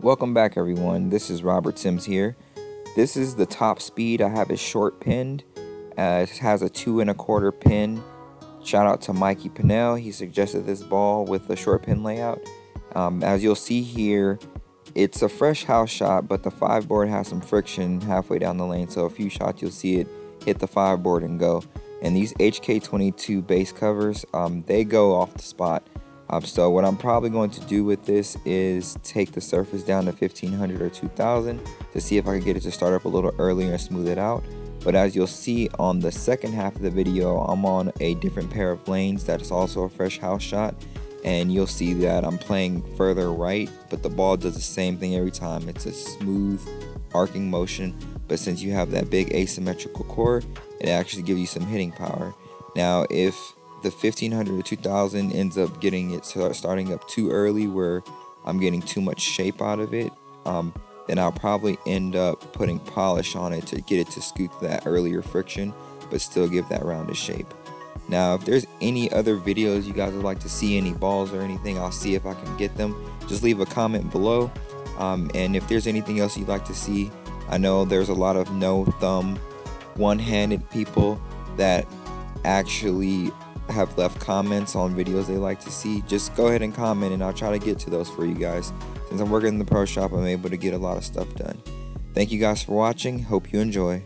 Welcome back everyone, this is Robert Sims here. This is the top speed, I have it short pinned. Uh, it has a two and a quarter pin. Shout out to Mikey Pinnell, he suggested this ball with a short pin layout. Um, as you'll see here, it's a fresh house shot, but the five board has some friction halfway down the lane, so a few shots you'll see it hit the five board and go. And these HK22 base covers, um, they go off the spot. Um, so what I'm probably going to do with this is take the surface down to 1500 or 2000 to see if I can get it to start up a little earlier and smooth it out. But as you'll see on the second half of the video, I'm on a different pair of lanes that is also a fresh house shot. And you'll see that I'm playing further right, but the ball does the same thing every time. It's a smooth arcing motion, but since you have that big asymmetrical core, it actually gives you some hitting power. Now, if the 1500 to 2000 ends up getting it starting up too early where I'm getting too much shape out of it, um, then I'll probably end up putting polish on it to get it to scoot that earlier friction, but still give that rounded shape. Now, if there's any other videos you guys would like to see, any balls or anything, I'll see if I can get them. Just leave a comment below. Um, and if there's anything else you'd like to see, I know there's a lot of no thumb, one-handed people that actually have left comments on videos they like to see, just go ahead and comment and I'll try to get to those for you guys. Since I'm working in the pro shop, I'm able to get a lot of stuff done. Thank you guys for watching. Hope you enjoy.